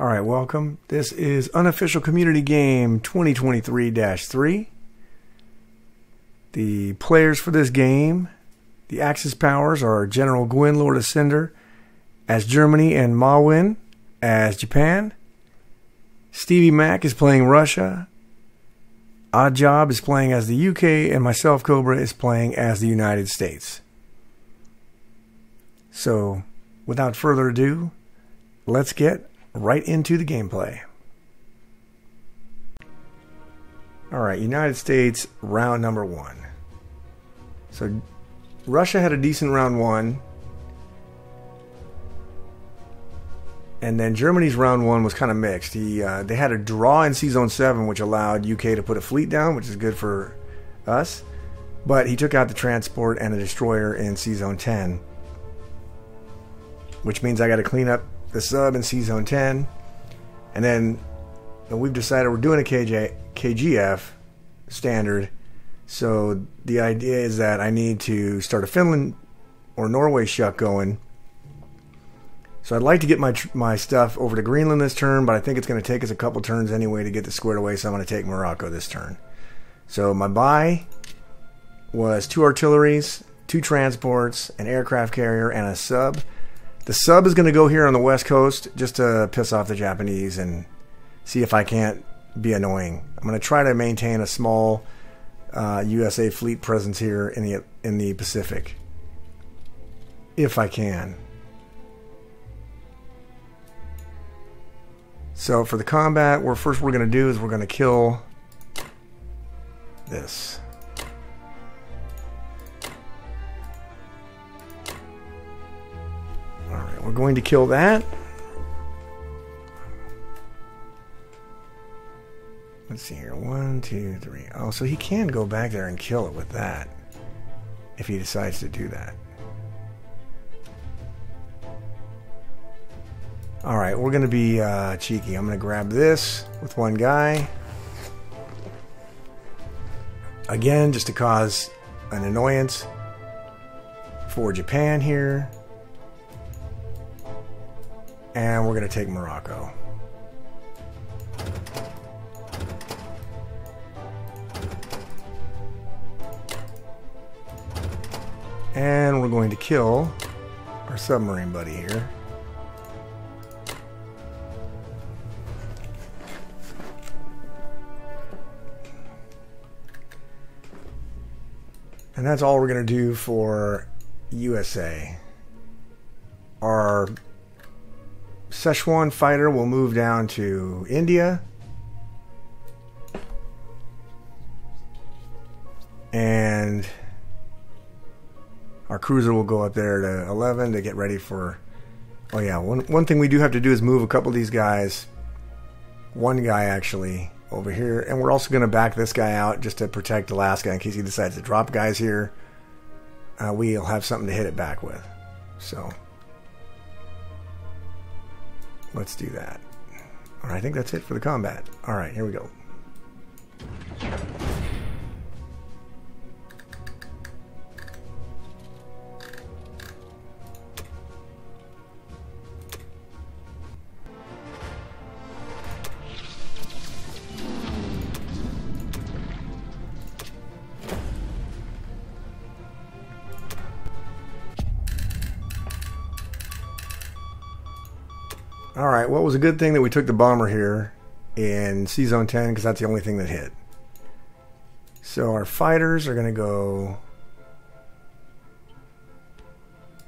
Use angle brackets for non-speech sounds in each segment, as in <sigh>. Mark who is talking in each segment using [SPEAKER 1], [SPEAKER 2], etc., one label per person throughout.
[SPEAKER 1] All right, welcome. This is Unofficial Community Game 2023 3. The players for this game, the Axis powers are General Gwyn, Lord of Cinder, as Germany, and Mawin as Japan. Stevie Mac is playing Russia. Odd Job is playing as the UK, and myself, Cobra, is playing as the United States. So, without further ado, let's get right into the gameplay. All right, United States round number one. So Russia had a decent round one. And then Germany's round one was kind of mixed. He, uh, they had a draw in Sea Zone 7, which allowed UK to put a fleet down, which is good for us. But he took out the transport and the destroyer in Sea Zone 10, which means I got to clean up the sub in Zone 10. And then we've decided we're doing a KJ, KGF standard. So the idea is that I need to start a Finland or Norway shuck going. So I'd like to get my my stuff over to Greenland this turn, but I think it's going to take us a couple turns anyway to get this squared away. So I'm going to take Morocco this turn. So my buy was two artilleries, two transports, an aircraft carrier, and a sub. The sub is going to go here on the west coast just to piss off the Japanese and see if I can't be annoying. I'm going to try to maintain a small uh, USA fleet presence here in the in the Pacific, if I can. So for the combat, what first we're going to do is we're going to kill this. We're going to kill that. Let's see here. One, two, three. Oh, so he can go back there and kill it with that. If he decides to do that. Alright, we're going to be uh, cheeky. I'm going to grab this with one guy. Again, just to cause an annoyance for Japan here. And we're going to take Morocco. And we're going to kill our submarine buddy here. And that's all we're going to do for USA. Our Szechuan fighter will move down to India. And our cruiser will go up there to 11 to get ready for. Oh, yeah. One, one thing we do have to do is move a couple of these guys. One guy, actually, over here. And we're also going to back this guy out just to protect Alaska in case he decides to drop guys here. Uh, we'll have something to hit it back with. So. Let's do that. All right, I think that's it for the combat. All right, here we go. Right. Was a good thing that we took the bomber here in Sea Zone 10 because that's the only thing that hit. So our fighters are going to go.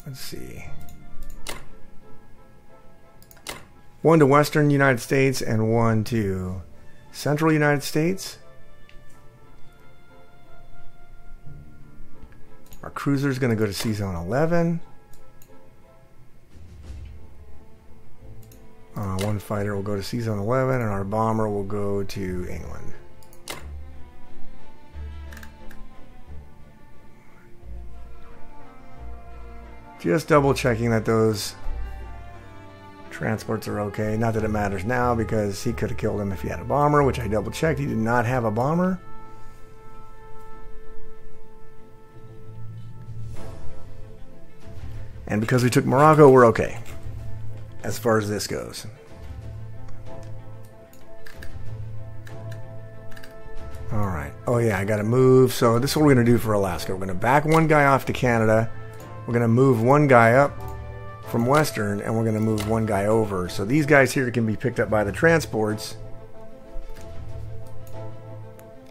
[SPEAKER 1] Let's see. One to Western United States and one to Central United States. Our cruiser is going to go to C Zone 11. Uh, one fighter will go to Sea Zone 11, and our bomber will go to England. Just double checking that those transports are okay. Not that it matters now because he could have killed him if he had a bomber, which I double checked. He did not have a bomber. And because we took Morocco, we're okay as far as this goes. All right. Oh, yeah, I got to move. So this is what we're going to do for Alaska. We're going to back one guy off to Canada. We're going to move one guy up from Western, and we're going to move one guy over. So these guys here can be picked up by the transports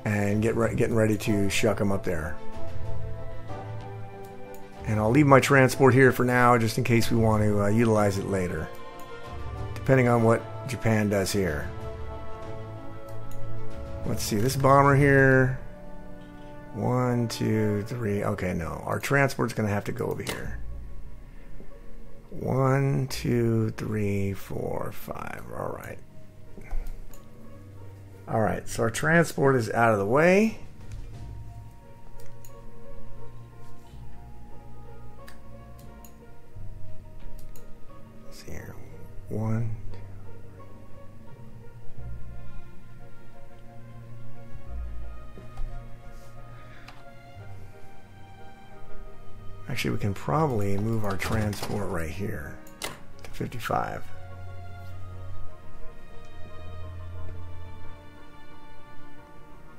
[SPEAKER 1] and get re getting ready to shuck them up there. And I'll leave my transport here for now just in case we want to uh, utilize it later depending on what Japan does here. Let's see, this bomber here. One, two, three. Okay, no. Our transport's going to have to go over here. One, two, three, four, five. All right. All right, so our transport is out of the way. One. Actually, we can probably move our transport right here to 55.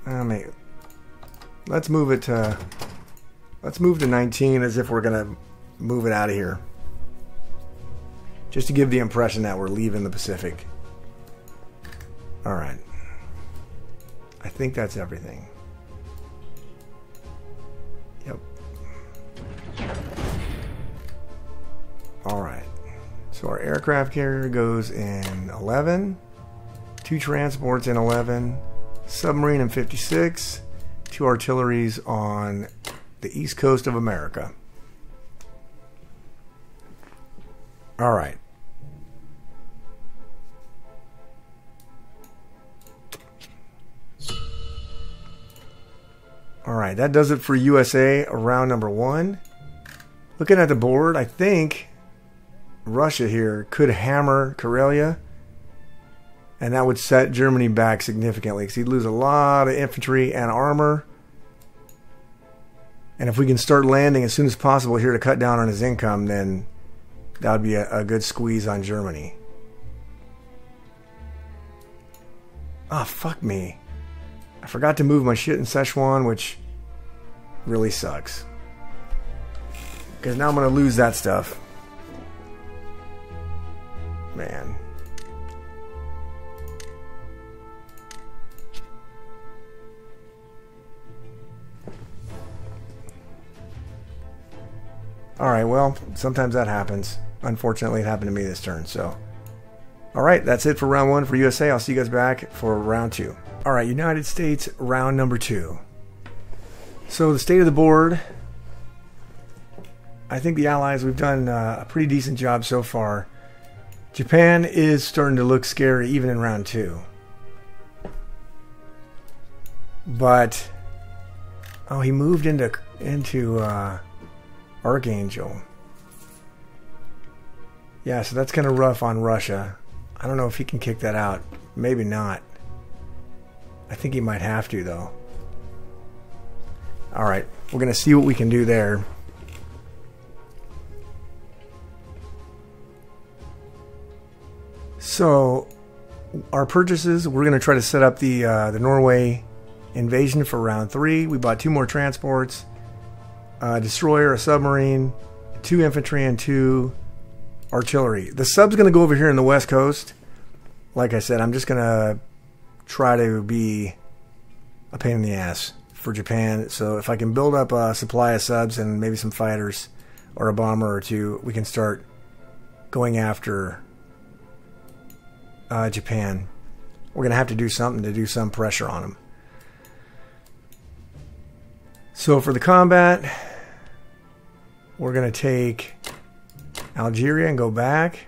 [SPEAKER 1] Uh, mate, let's move it to let's move to 19 as if we're gonna move it out of here, just to give the impression that we're leaving the Pacific. All right, I think that's everything. Yep. All right. So our aircraft carrier goes in 11, two transports in 11 submarine in 56, two artilleries on the east coast of America. All right. All right, that does it for USA round number one. Looking at the board, I think Russia here could hammer Karelia and that would set Germany back significantly because he'd lose a lot of infantry and armor. And if we can start landing as soon as possible here to cut down on his income, then that would be a, a good squeeze on Germany. Ah, oh, fuck me. I forgot to move my shit in Szechuan, which really sucks. Because now I'm going to lose that stuff. Man. All right, well, sometimes that happens. Unfortunately, it happened to me this turn, so. All right, that's it for round one for USA. I'll see you guys back for round two. All right, United States, round number two. So, the state of the board. I think the Allies, we've done uh, a pretty decent job so far. Japan is starting to look scary even in round two. But, oh, he moved into, into, uh, Archangel. Yeah, so that's kind of rough on Russia. I don't know if he can kick that out. Maybe not. I think he might have to, though. Alright, we're going to see what we can do there. So, our purchases, we're going to try to set up the uh, the Norway invasion for round three. We bought two more transports a destroyer, a submarine, two infantry, and two artillery. The sub's going to go over here in the west coast. Like I said, I'm just going to try to be a pain in the ass for Japan. So if I can build up a supply of subs and maybe some fighters or a bomber or two, we can start going after uh, Japan. We're going to have to do something to do some pressure on them. So for the combat, we're going to take Algeria and go back.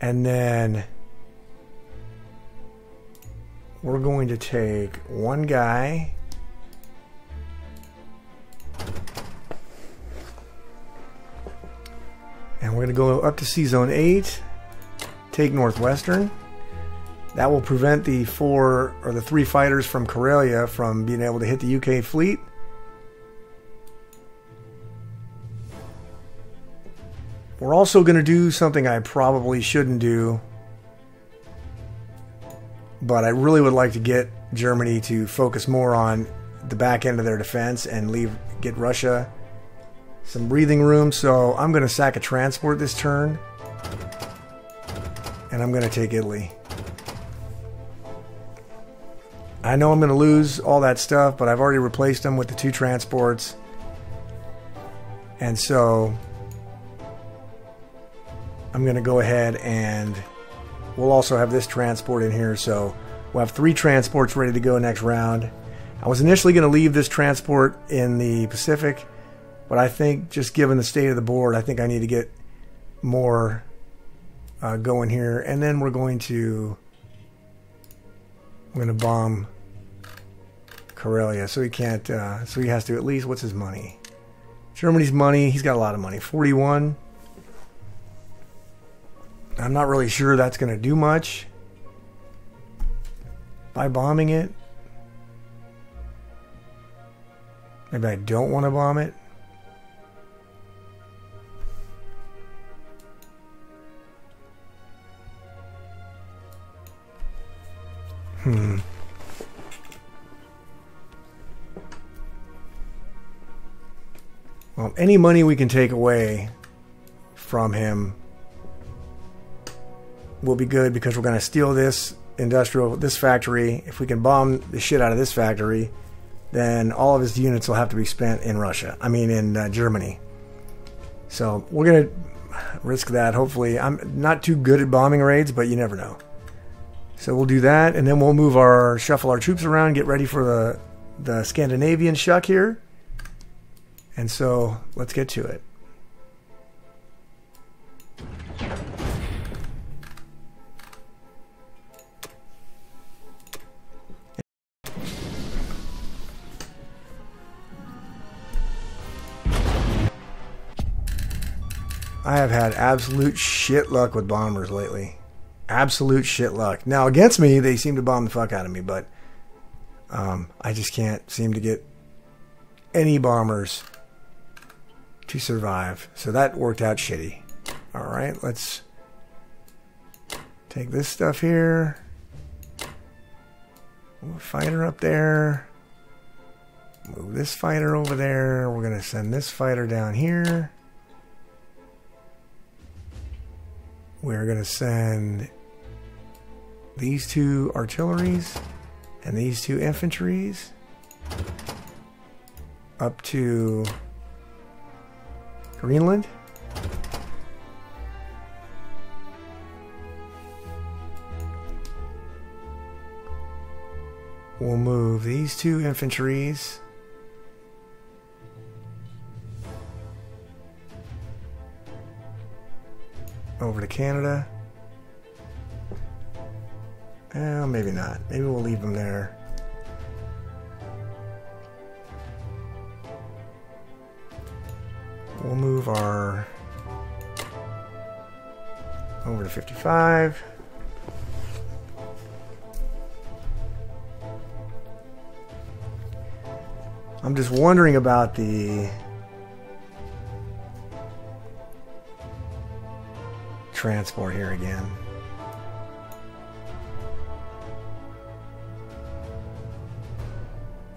[SPEAKER 1] And then we're going to take one guy. And we're going to go up to Sea Zone 8, take Northwestern. That will prevent the four or the three fighters from Karelia from being able to hit the UK fleet. We're also going to do something I probably shouldn't do. but I really would like to get Germany to focus more on the back end of their defense and leave get Russia some breathing room. So I'm going to sack a transport this turn, and I'm going to take Italy. I know I'm going to lose all that stuff, but I've already replaced them with the two transports. And so I'm going to go ahead and we'll also have this transport in here. So we'll have three transports ready to go next round. I was initially going to leave this transport in the Pacific, but I think just given the state of the board, I think I need to get more uh, going here. And then we're going to, we're going to bomb Karelia, so he can't. Uh, so he has to at least. What's his money? Germany's money. He's got a lot of money. Forty-one. I'm not really sure that's going to do much by bombing it. Maybe I don't want to bomb it. Hmm. Well, any money we can take away from him will be good because we're going to steal this industrial, this factory. If we can bomb the shit out of this factory, then all of his units will have to be spent in Russia. I mean, in uh, Germany. So we're going to risk that. Hopefully, I'm not too good at bombing raids, but you never know. So we'll do that, and then we'll move our shuffle our troops around, get ready for the the Scandinavian shuck here. And so let's get to it. I have had absolute shit luck with bombers lately. Absolute shit luck. Now against me, they seem to bomb the fuck out of me, but um, I just can't seem to get any bombers to survive. So that worked out shitty. All right, let's take this stuff here. Move fighter up there. Move this fighter over there. We're going to send this fighter down here. We're going to send these two artilleries and these two infantries up to Greenland? We'll move these two infantries over to Canada. Well, maybe not. Maybe we'll leave them there. We'll move our over to 55. I'm just wondering about the transport here again.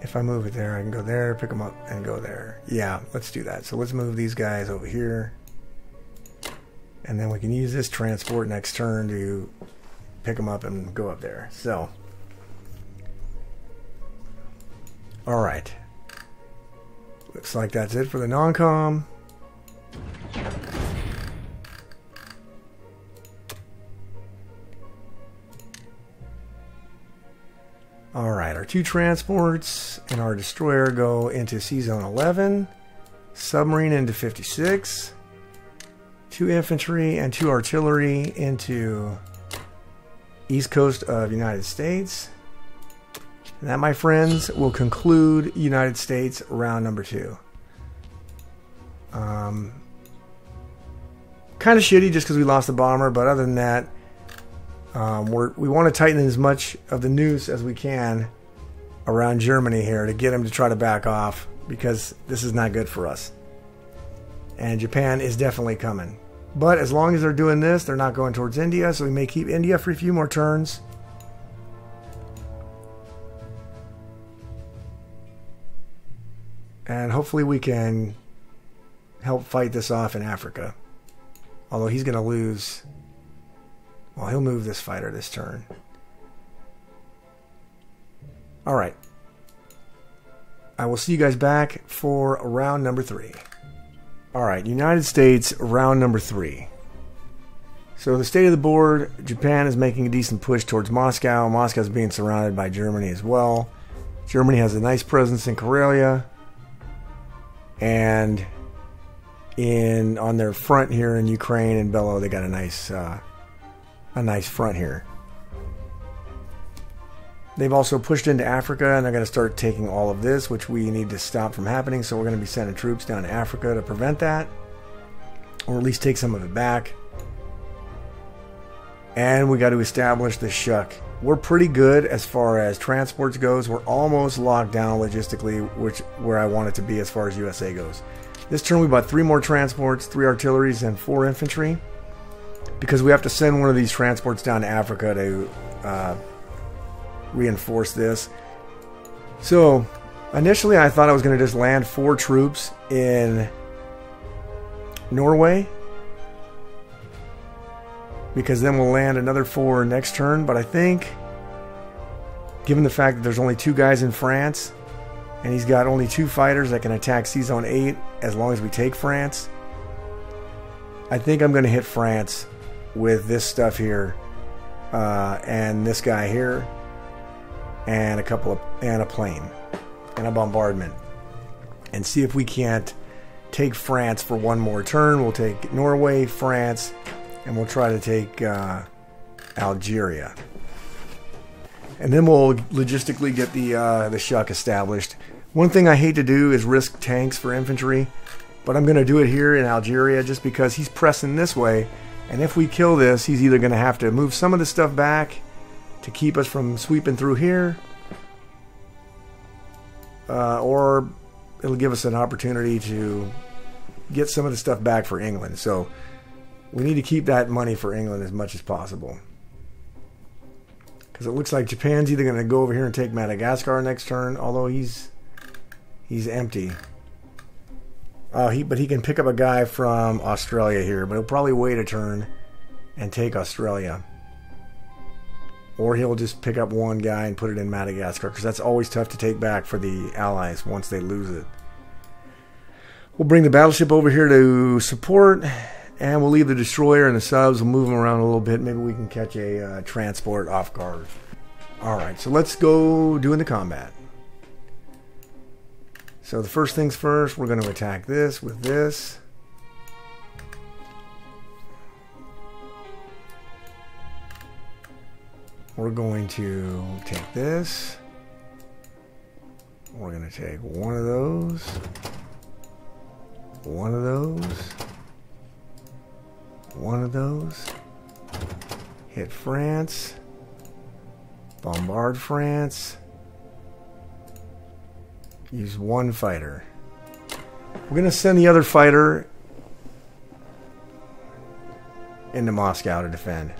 [SPEAKER 1] If I move it there, I can go there, pick them up, and go there. Yeah, let's do that. So let's move these guys over here. And then we can use this transport next turn to pick them up and go up there. So, all right. Looks like that's it for the non-com. All right, our two transports and our destroyer go into Sea Zone 11, submarine into 56, two infantry and two artillery into east coast of United States. And that, my friends, will conclude United States round number two. Um, kind of shitty just because we lost the bomber, but other than that, um, we want to tighten as much of the noose as we can around Germany here to get them to try to back off because this is not good for us. And Japan is definitely coming. But as long as they're doing this, they're not going towards India, so we may keep India for a few more turns. And hopefully we can help fight this off in Africa. Although he's going to lose well, he'll move this fighter this turn. All right. I will see you guys back for round number three. All right, United States, round number three. So the state of the board, Japan is making a decent push towards Moscow. Moscow is being surrounded by Germany as well. Germany has a nice presence in Karelia, and in on their front here in Ukraine and Belo, they got a nice uh, a nice front here. They've also pushed into Africa and they're going to start taking all of this, which we need to stop from happening. So we're going to be sending troops down to Africa to prevent that, or at least take some of it back. And we got to establish the shuck. We're pretty good as far as transports goes. We're almost locked down logistically, which where I want it to be as far as USA goes. This turn we bought three more transports, three artilleries, and four infantry, because we have to send one of these transports down to Africa to uh, reinforce this. So, initially I thought I was going to just land four troops in Norway. Because then we'll land another four next turn. But I think, given the fact that there's only two guys in France, and he's got only two fighters that can attack Sea Zone 8 as long as we take France, I think I'm going to hit France with this stuff here uh, and this guy here and a couple of and a plane and a bombardment and see if we can't take France for one more turn. We'll take Norway, France, and we'll try to take uh, Algeria. And then we'll logistically get the uh, the shuck established. One thing I hate to do is risk tanks for infantry, but I'm going to do it here in Algeria just because he's pressing this way. And if we kill this, he's either going to have to move some of the stuff back to keep us from sweeping through here, uh, or it'll give us an opportunity to get some of the stuff back for England. So we need to keep that money for England as much as possible. Because it looks like Japan's either going to go over here and take Madagascar next turn, although he's he's empty. Uh, he, but he can pick up a guy from Australia here, but he'll probably wait a turn and take Australia. Or he'll just pick up one guy and put it in Madagascar because that's always tough to take back for the Allies once they lose it. We'll bring the battleship over here to support, and we'll leave the destroyer and the subs. We'll move them around a little bit. Maybe we can catch a uh, transport off guard. All right, so let's go doing the combat. So the first things first, we're going to attack this with this. We're going to take this. We're going to take one of those. One of those. One of those. Hit France. Bombard France. Use one fighter. We're going to send the other fighter into Moscow to defend.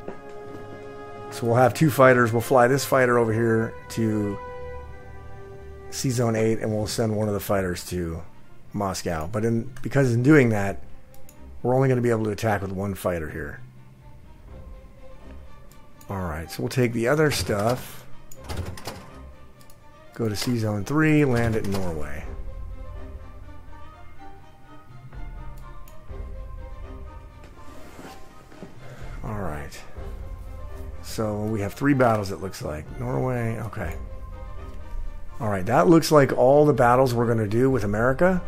[SPEAKER 1] So we'll have two fighters. We'll fly this fighter over here to Sea Zone 8 and we'll send one of the fighters to Moscow. But in because in doing that, we're only going to be able to attack with one fighter here. Alright, so we'll take the other stuff. Go to Sea Zone 3, land it in Norway. Alright. So we have three battles, it looks like. Norway, okay. Alright, that looks like all the battles we're going to do with America.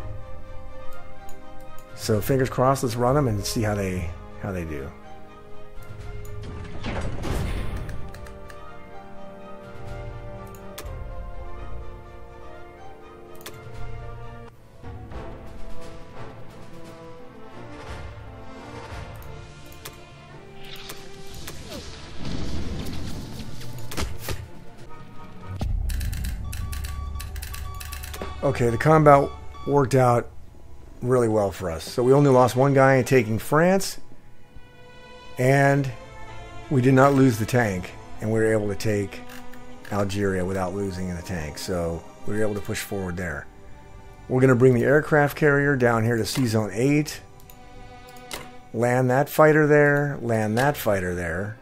[SPEAKER 1] So fingers crossed, let's run them and see how they how they do. Okay, the combat worked out really well for us. So we only lost one guy in taking France, and we did not lose the tank, and we were able to take Algeria without losing in the tank. So we were able to push forward there. We're going to bring the aircraft carrier down here to Sea Zone 8. Land that fighter there. Land that fighter there.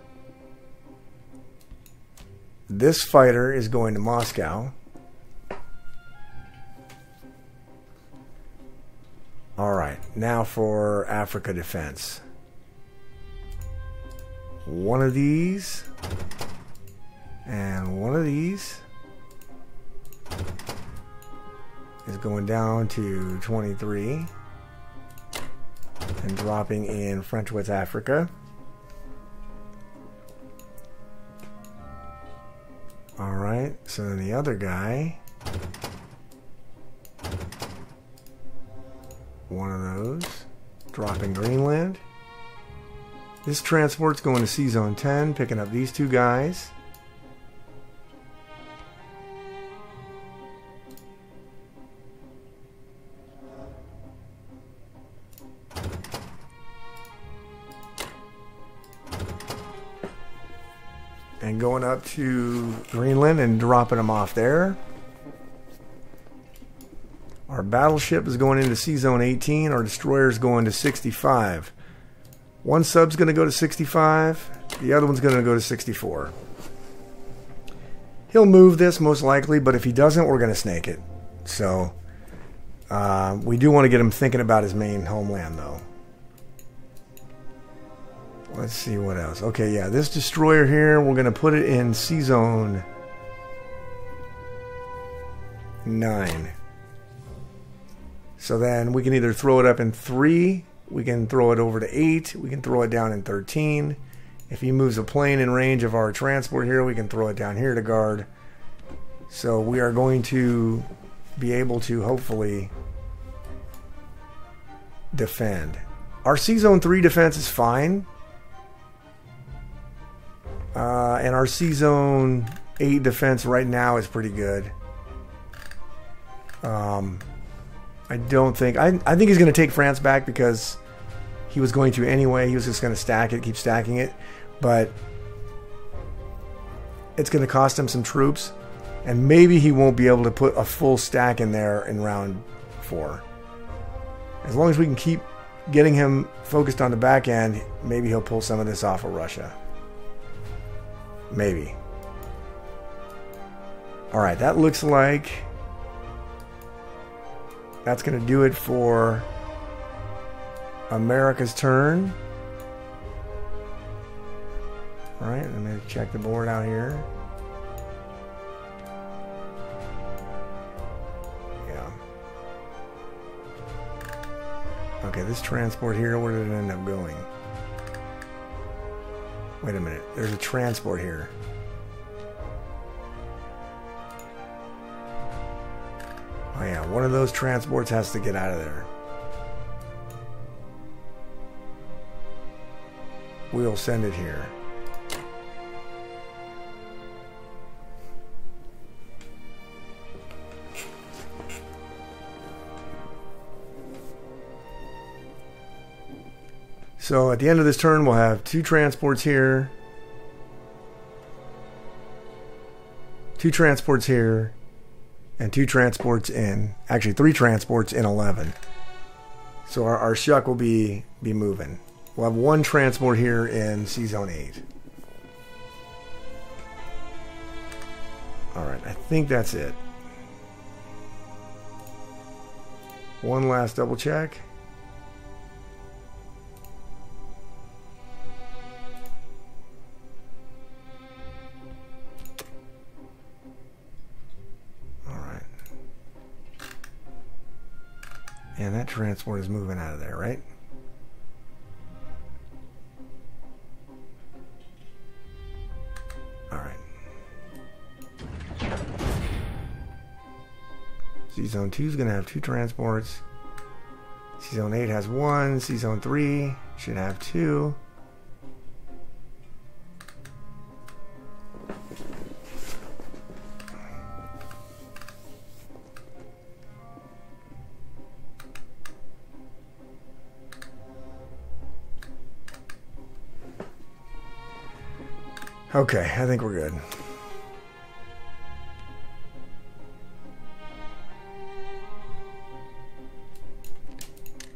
[SPEAKER 1] This fighter is going to Moscow. All right, now for Africa defense. One of these and one of these is going down to 23 and dropping in French West Africa. All right, so then the other guy, one of those, dropping Greenland. This transport's going to Sea Zone 10, picking up these two guys. and going up to Greenland and dropping them off there. Our battleship is going into Sea Zone 18. Our destroyer is going to 65. One sub's going to go to 65. The other one's going to go to 64. He'll move this most likely, but if he doesn't, we're going to snake it. So uh, we do want to get him thinking about his main homeland, though. Let's see what else. Okay, yeah, this destroyer here, we're going to put it in Sea Zone 9. So then we can either throw it up in 3, we can throw it over to 8, we can throw it down in 13. If he moves a plane in range of our transport here, we can throw it down here to guard. So we are going to be able to hopefully defend. Our Sea Zone 3 defense is fine. Uh, and our Sea Zone 8 defense right now is pretty good. Um, I don't think. I, I think he's going to take France back because he was going to anyway. He was just going to stack it, keep stacking it. But it's going to cost him some troops. And maybe he won't be able to put a full stack in there in round four. As long as we can keep getting him focused on the back end, maybe he'll pull some of this off of Russia. Maybe. All right, that looks like that's going to do it for America's turn. All right, let me check the board out here. Yeah. Okay, this transport here, where did it end up going? Wait a minute. There's a transport here. Yeah, one of those transports has to get out of there. We'll send it here. So at the end of this turn, we'll have two transports here, two transports here, and two transports in. Actually, three transports in 11. So our, our shuck will be, be moving. We'll have one transport here in Sea Zone 8. Alright, I think that's it. One last double check. Transport is moving out of there, right? Alright. Sea Zone 2 is going to have two transports. Sea Zone 8 has one. Sea Zone 3 should have two. Okay, I think we're good.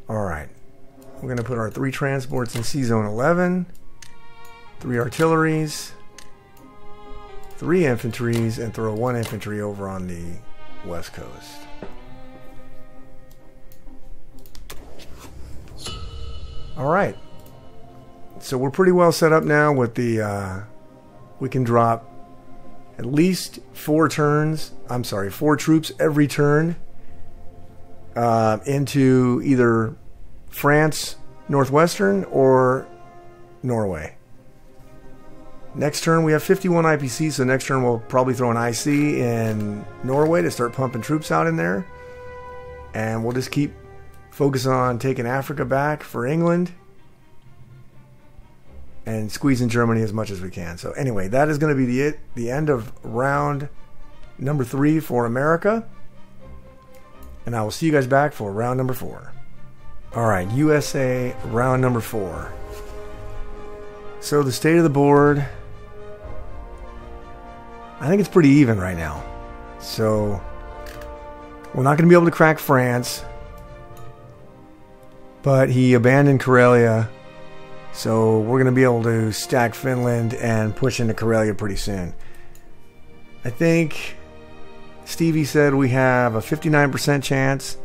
[SPEAKER 1] Alright. We're going to put our three transports in Sea-Zone 11, three artilleries, three infantries, and throw one infantry over on the west coast. All right. So we're pretty well set up now with the uh, we can drop at least four turns. I'm sorry, four troops every turn uh, into either France, Northwestern, or Norway. Next turn we have 51 IPC, so next turn we'll probably throw an IC in Norway to start pumping troops out in there. And we'll just keep focus on taking Africa back for England and squeezing Germany as much as we can. So anyway, that is going to be the it, the end of round number three for America. And I will see you guys back for round number four. All right, USA round number four. So the state of the board, I think it's pretty even right now. So we're not going to be able to crack France, but he abandoned Karelia so we're going to be able to stack Finland and push into Karelia pretty soon. I think Stevie said we have a 59% chance.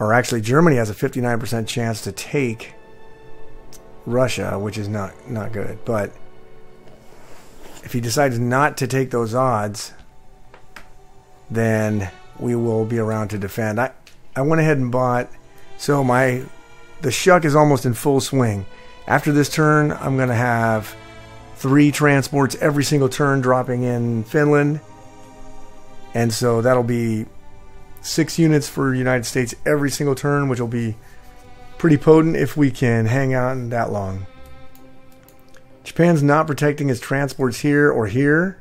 [SPEAKER 1] Or actually, Germany has a 59% chance to take Russia, which is not, not good. But if he decides not to take those odds, then we will be around to defend. I, I went ahead and bought. So my the shuck is almost in full swing. After this turn, I'm going to have three transports every single turn dropping in Finland. And so that'll be six units for United States every single turn, which will be pretty potent if we can hang on that long. Japan's not protecting his transports here or here.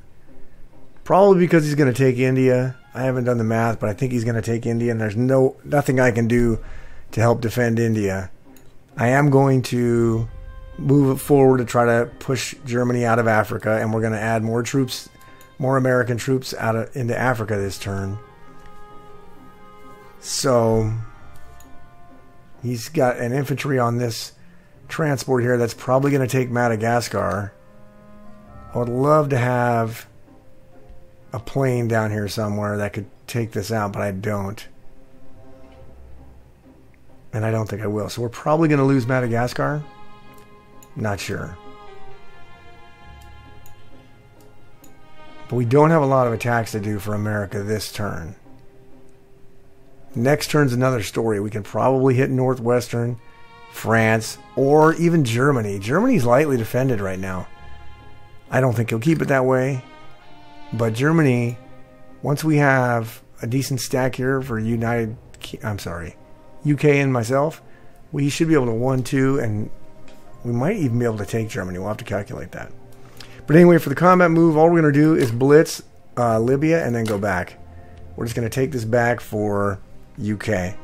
[SPEAKER 1] Probably because he's going to take India. I haven't done the math, but I think he's going to take India, and there's no nothing I can do to help defend India. I am going to move forward to try to push Germany out of Africa, and we're going to add more troops, more American troops out of, into Africa this turn. So he's got an infantry on this transport here that's probably going to take Madagascar. I would love to have a plane down here somewhere that could take this out, but I don't and I don't think I will. So we're probably going to lose Madagascar. Not sure. But we don't have a lot of attacks to do for America this turn. Next turn's another story. We can probably hit Northwestern, France, or even Germany. Germany's lightly defended right now. I don't think he'll keep it that way. But Germany, once we have a decent stack here for United, I'm sorry, UK and myself, we should be able to 1 2, and we might even be able to take Germany. We'll have to calculate that. But anyway, for the combat move, all we're going to do is blitz uh, Libya and then go back. We're just going to take this back for UK.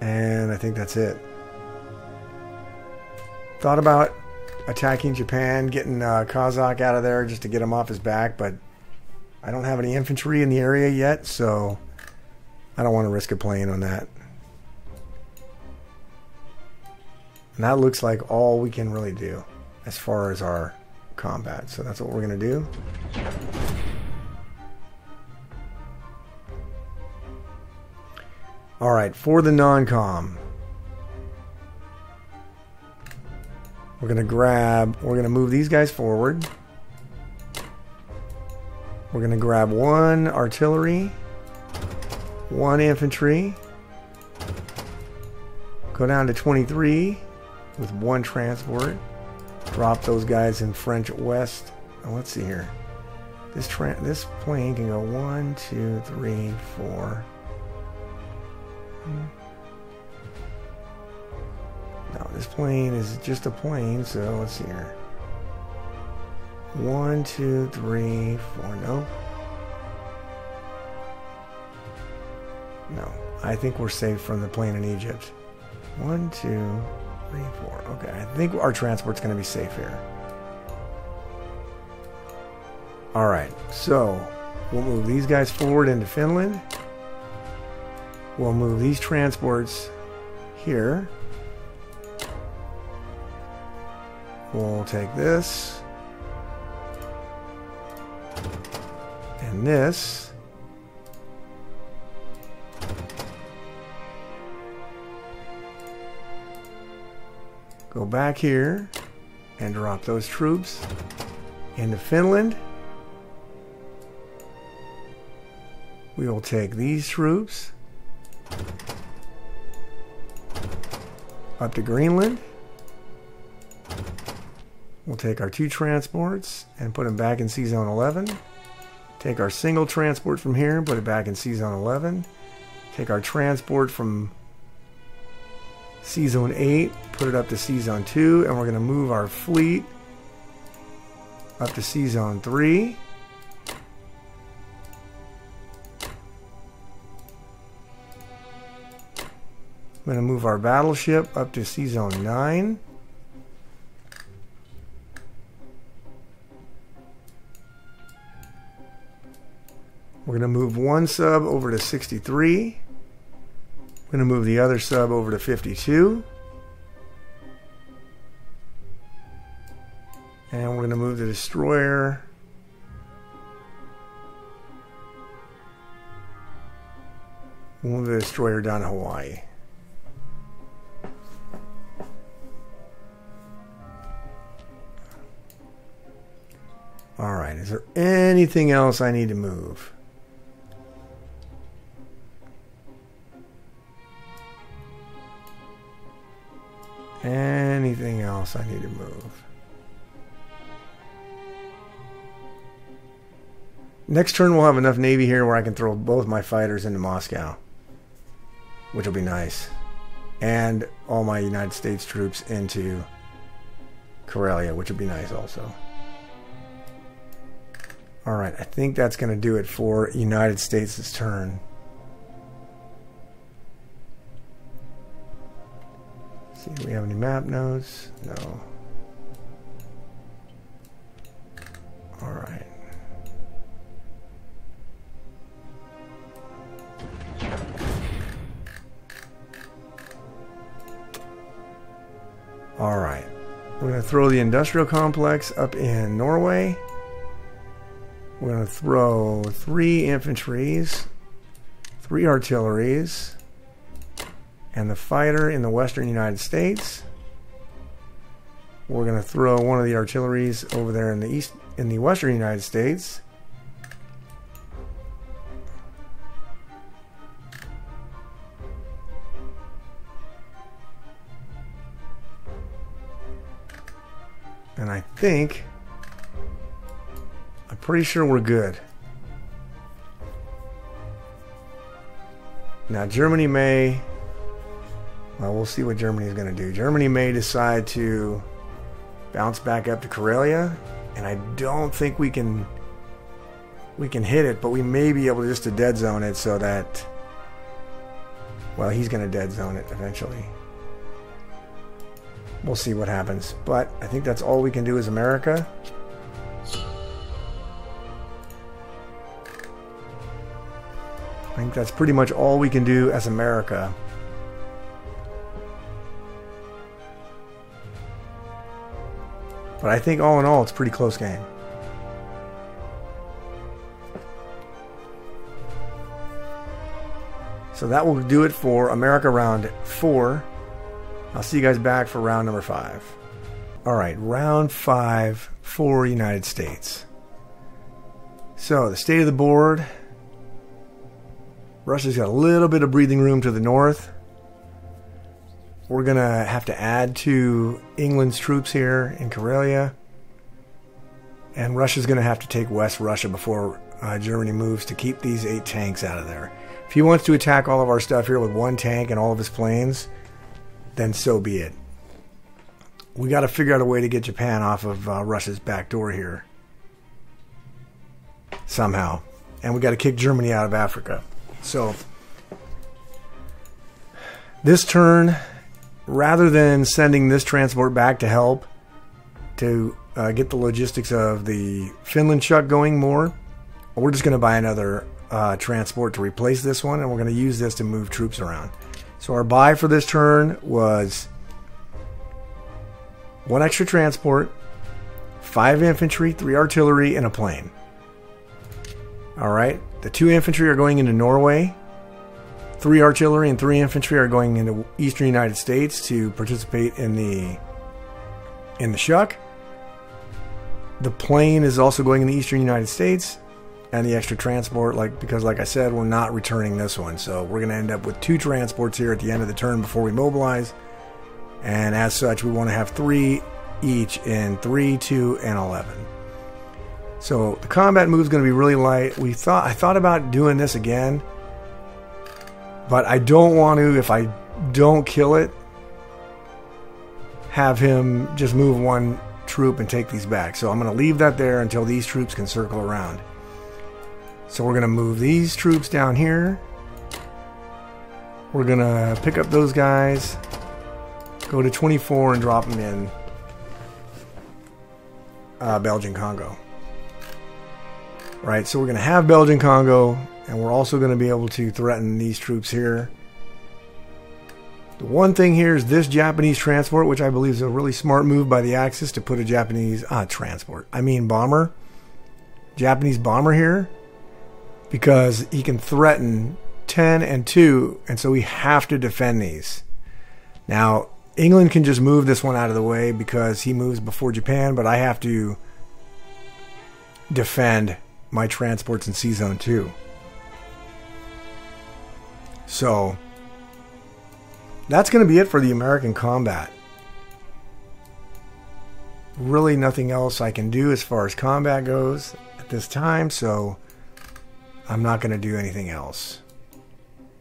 [SPEAKER 1] And I think that's it. Thought about attacking Japan, getting uh, Kazakh out of there just to get him off his back, but I don't have any infantry in the area yet, so I don't want to risk a plane on that. And that looks like all we can really do as far as our combat. So that's what we're going to do. All right, for the non-com. We're going to grab, we're going to move these guys forward. We're going to grab one artillery, one infantry, go down to 23 with one transport, drop those guys in French West. Oh, let's see here. This this plane can go one, two, three, four. Hmm. No, this plane is just a plane, so let's see here. One, two, three, four. No. No. I think we're safe from the plane in Egypt. One, two, three, four. Okay. I think our transport's going to be safe here. All right. So We'll move these guys forward into Finland. We'll move these transports here. We'll take this. And this. Go back here and drop those troops into Finland. We will take these troops up to Greenland. We'll take our two transports and put them back in Sea-Zone 11. Take our single transport from here put it back in Sea-Zone 11. Take our transport from Sea-Zone 8, put it up to Sea-Zone 2, and we're going to move our fleet up to Sea-Zone 3. I'm going to move our battleship up to Sea-Zone 9. We're going to move one sub over to 63. We're going to move the other sub over to 52. And we're going to move the destroyer We'll move the destroyer down to Hawaii. Alright, is there anything else I need to move? Anything else I need to move? Next turn we'll have enough navy here where I can throw both my fighters into Moscow. Which will be nice. And all my United States troops into Karelia, which would be nice also. Alright, I think that's going to do it for United States' turn. See, do we have any map notes? No. Alright. Alright. We're going to throw the industrial complex up in Norway. We're going to throw three infantries, three artilleries, and the fighter in the western United States. We're going to throw one of the artilleries over there in the east in the western United States. And I think I'm pretty sure we're good. Now Germany may well, we'll see what Germany is going to do. Germany may decide to bounce back up to Karelia, and I don't think we can we can hit it, but we may be able just to dead zone it so that well, he's going to dead zone it eventually. We'll see what happens, but I think that's all we can do as America. I think that's pretty much all we can do as America. But I think all in all, it's a pretty close game. So that will do it for America round four. I'll see you guys back for round number five. All right, round five for United States. So the state of the board. Russia's got a little bit of breathing room to the north. We're going to have to add to England's troops here in Karelia. And Russia's going to have to take West Russia before uh, Germany moves to keep these eight tanks out of there. If he wants to attack all of our stuff here with one tank and all of his planes, then so be it. We got to figure out a way to get Japan off of uh, Russia's back door here. Somehow. And we got to kick Germany out of Africa. So, this turn rather than sending this transport back to help to uh, get the logistics of the Finland shuck going more, we're just going to buy another uh, transport to replace this one, and we're going to use this to move troops around. So our buy for this turn was one extra transport, five infantry, three artillery, and a plane. All right, the two infantry are going into Norway. Three artillery and three infantry are going into eastern United States to participate in the in the Shuck. The plane is also going in the eastern United States, and the extra transport, like because like I said, we're not returning this one, so we're going to end up with two transports here at the end of the turn before we mobilize. And as such, we want to have three each in three, two, and eleven. So the combat move is going to be really light. We thought I thought about doing this again, but I don't want to. If I don't kill it, have him just move one troop and take these back. So I'm going to leave that there until these troops can circle around. So we're going to move these troops down here. We're going to pick up those guys, go to 24 and drop them in uh, Belgian Congo. Right, so we're going to have Belgian Congo, and we're also going to be able to threaten these troops here. The one thing here is this Japanese transport, which I believe is a really smart move by the Axis to put a Japanese uh, transport. I mean bomber, Japanese bomber here, because he can threaten 10 and 2, and so we have to defend these. Now, England can just move this one out of the way because he moves before Japan, but I have to defend my transports in Sea Zone 2. So, that's going to be it for the American combat. Really, nothing else I can do as far as combat goes at this time, so I'm not going to do anything else.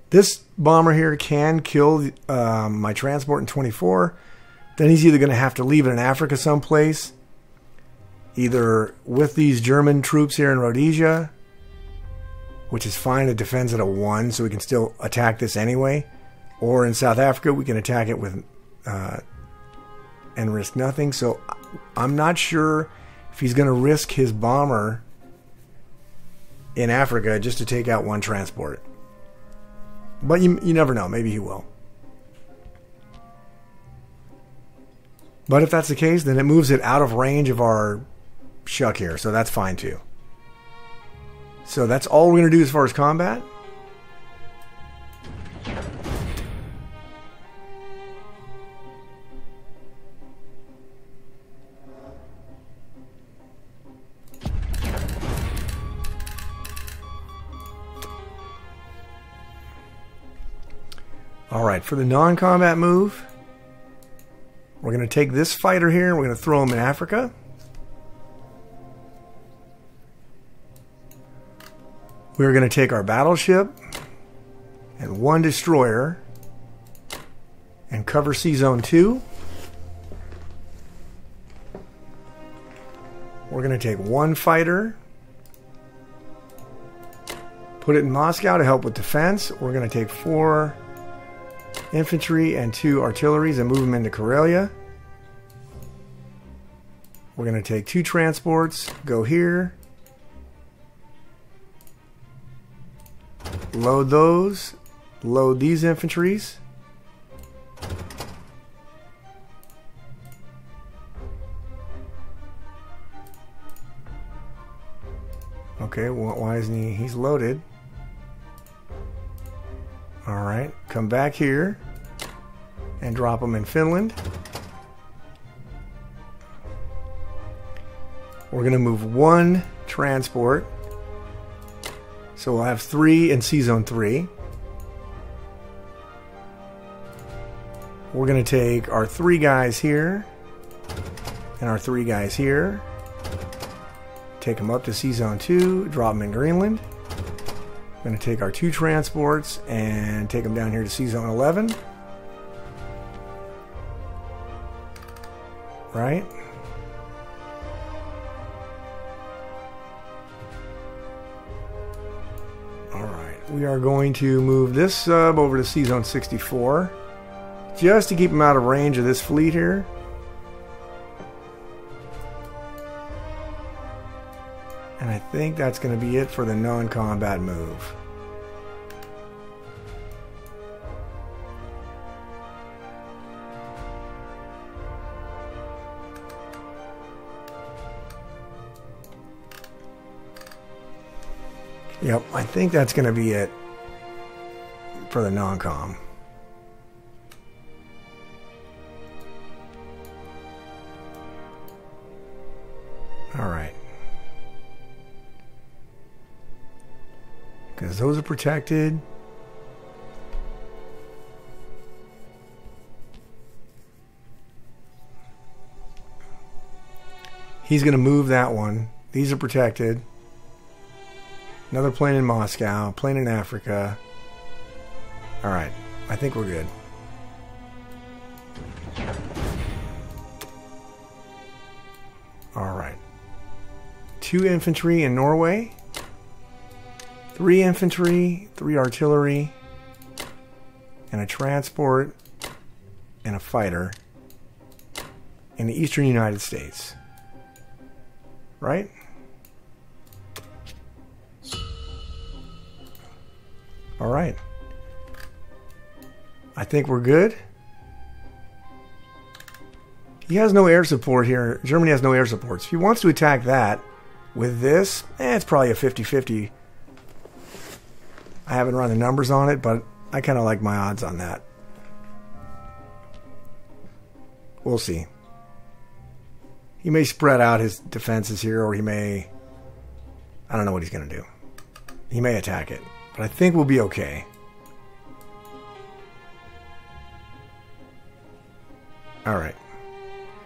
[SPEAKER 1] This bomber here can kill um, my transport in 24. Then he's either going to have to leave it in Africa someplace, either with these German troops here in Rhodesia, which is fine. It defends at a 1, so we can still attack this anyway. Or in South Africa, we can attack it with uh, and risk nothing. So I'm not sure if he's going to risk his bomber in Africa just to take out one transport. But you, you never know. Maybe he will. But if that's the case, then it moves it out of range of our shuck here. So that's fine too. So that's all we're going to do as far as combat. Alright, for the non-combat move, we're going to take this fighter here and we're going to throw him in Africa. We're going to take our battleship and one destroyer and cover Sea Zone 2. We're going to take one fighter, put it in Moscow to help with defense. We're going to take four infantry and two artilleries and move them into Karelia. We're going to take two transports, go here, load those, load these infantries. Okay, why isn't he? He's loaded. All right, come back here and drop them in Finland. We're going to move one transport. So we'll have three in Sea Zone 3. We're going to take our three guys here and our three guys here. Take them up to Sea Zone 2, drop them in Greenland We're going to take our two transports and take them down here to Sea Zone 11. Right? We are going to move this sub over to Sea Zone 64 just to keep them out of range of this fleet here. And I think that's going to be it for the non-combat move. Yep, I think that's going to be it for the non-com. All right. Because those are protected. He's going to move that one. These are protected. Another plane in Moscow, plane in Africa. All right, I think we're good. All right. Two infantry in Norway. Three infantry, three artillery, and a transport and a fighter in the eastern United States. Right? All right. I think we're good. He has no air support here. Germany has no air support. So if he wants to attack that with this, eh, it's probably a 50-50. I haven't run the numbers on it, but I kind of like my odds on that. We'll see. He may spread out his defenses here, or he may... I don't know what he's going to do. He may attack it. But I think we'll be okay. Alright.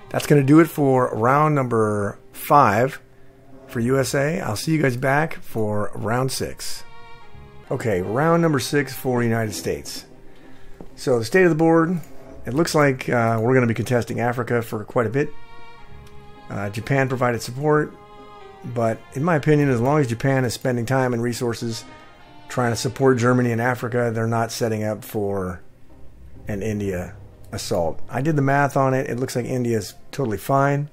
[SPEAKER 1] That's going to do it for round number five for USA. I'll see you guys back for round six. Okay, round number six for United States. So the state of the board, it looks like uh, we're going to be contesting Africa for quite a bit. Uh, Japan provided support, but in my opinion, as long as Japan is spending time and resources trying to support Germany in Africa, they're not setting up for an India assault. I did the math on it. It looks like India is totally fine.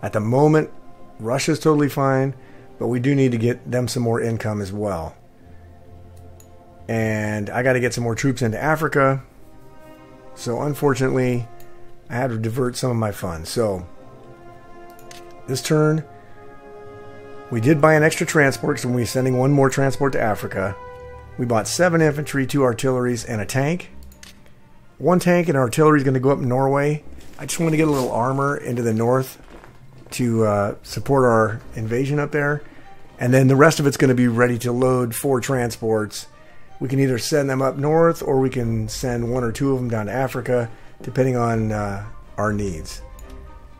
[SPEAKER 1] At the moment, Russia's totally fine, but we do need to get them some more income as well. And I got to get some more troops into Africa. So unfortunately, I had to divert some of my funds. So this turn, we did buy an extra transport because we're sending one more transport to Africa. We bought seven infantry, two artilleries, and a tank. One tank and artillery is going to go up Norway. I just want to get a little armor into the north to uh, support our invasion up there. And then the rest of it's going to be ready to load four transports. We can either send them up north or we can send one or two of them down to Africa, depending on uh, our needs.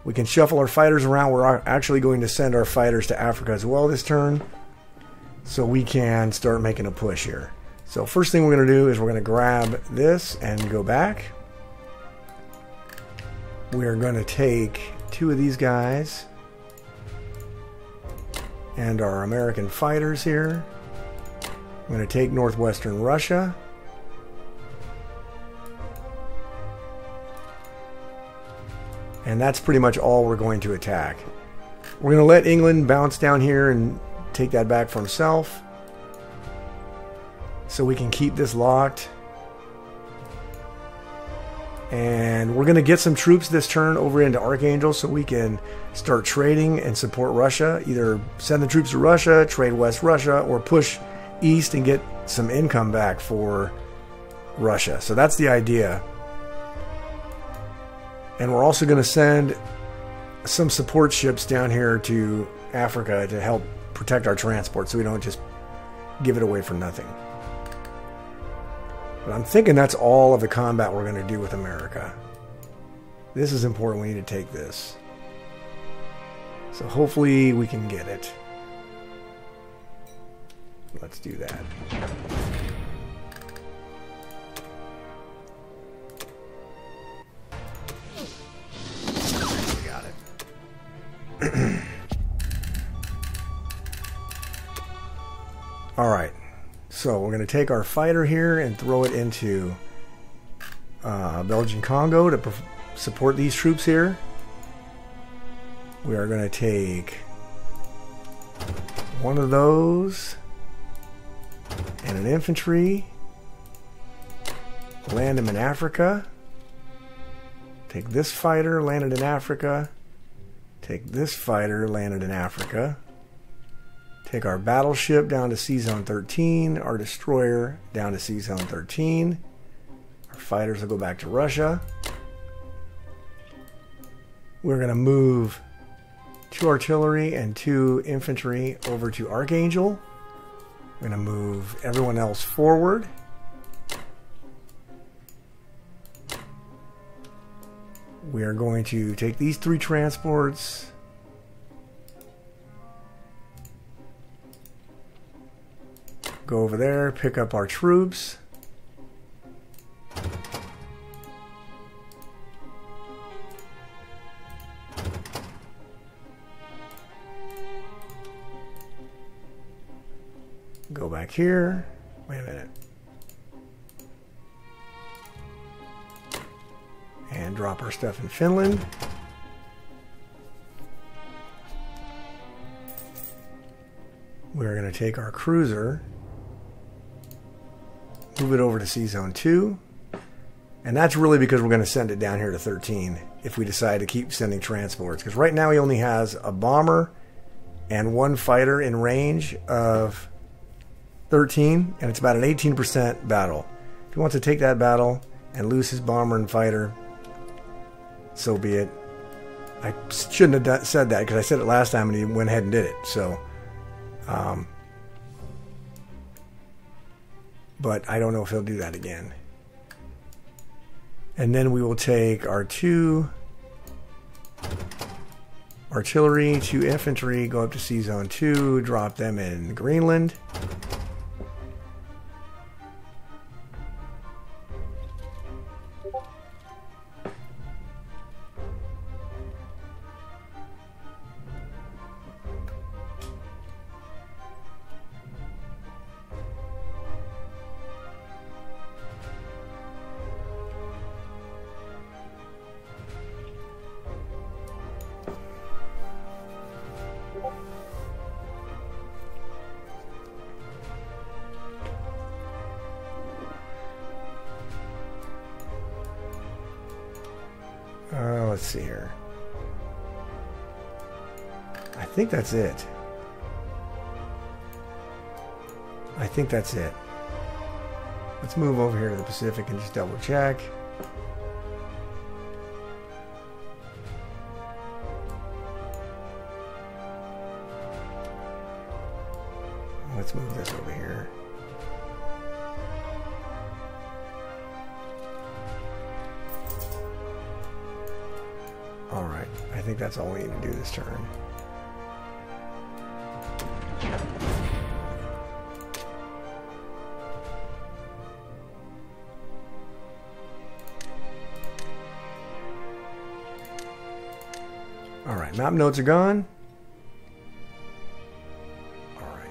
[SPEAKER 1] We can shuffle our fighters around. We're actually going to send our fighters to Africa as well this turn. So we can start making a push here. So first thing we're going to do is we're going to grab this and go back. We're going to take two of these guys and our American fighters here. I'm going to take northwestern Russia. And that's pretty much all we're going to attack. We're going to let England bounce down here and take that back for himself. So we can keep this locked. And we're going to get some troops this turn over into Archangel so we can start trading and support Russia. Either send the troops to Russia, trade West Russia, or push east and get some income back for Russia. So that's the idea. And we're also going to send some support ships down here to Africa to help protect our transport so we don't just give it away for nothing. But I'm thinking that's all of the combat we're going to do with America. This is important. We need to take this. So hopefully we can get it. Let's do that. <clears throat> All right. So we're going to take our fighter here and throw it into uh, Belgian Congo to support these troops here. We are going to take one of those and an infantry. Land him in Africa. Take this fighter, land landed in Africa. Take this fighter, landed in Africa. Take our battleship down to Sea Zone 13, our destroyer down to Sea Zone 13. Our fighters will go back to Russia. We're going to move two artillery and two infantry over to Archangel. We're going to move everyone else forward. We are going to take these three transports. Go over there, pick up our troops. Go back here. Wait a minute. And drop our stuff in Finland. We're going to take our cruiser, move it over to Sea Zone 2. And that's really because we're going to send it down here to 13 if we decide to keep sending transports. Because right now he only has a bomber and one fighter in range of 13, and it's about an 18% battle. If he wants to take that battle and lose his bomber and fighter, so be it. I shouldn't have said that because I said it last time and he went ahead and did it. So, um, but I don't know if he'll do that again. And then we will take our two artillery, two infantry, go up to Sea Zone 2, drop them in Greenland. Think that's it. I think that's it. Let's move over here to the Pacific and just double check. Let's move this over here. Alright, I think that's all we need to do this turn. Alright, map notes are gone. Alright.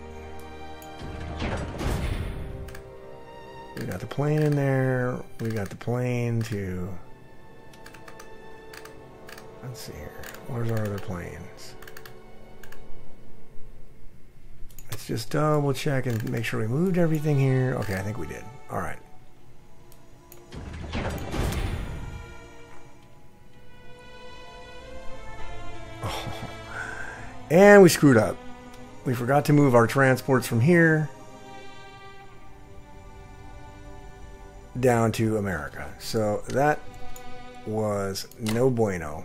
[SPEAKER 1] We got the plane in there. We got the plane to... Let's see here. Where's our other planes? Let's just double check and make sure we moved everything here. Okay, I think we did. Alright. And we screwed up. We forgot to move our transports from here down to America. So that was no bueno.